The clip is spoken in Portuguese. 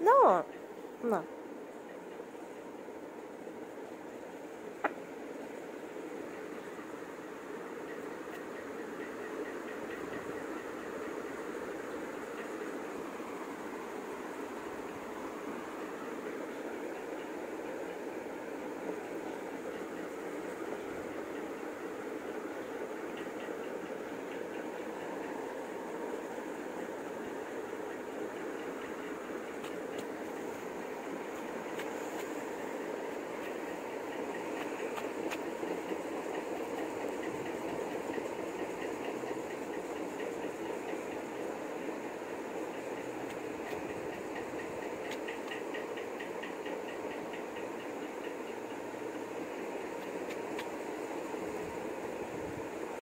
Não, não.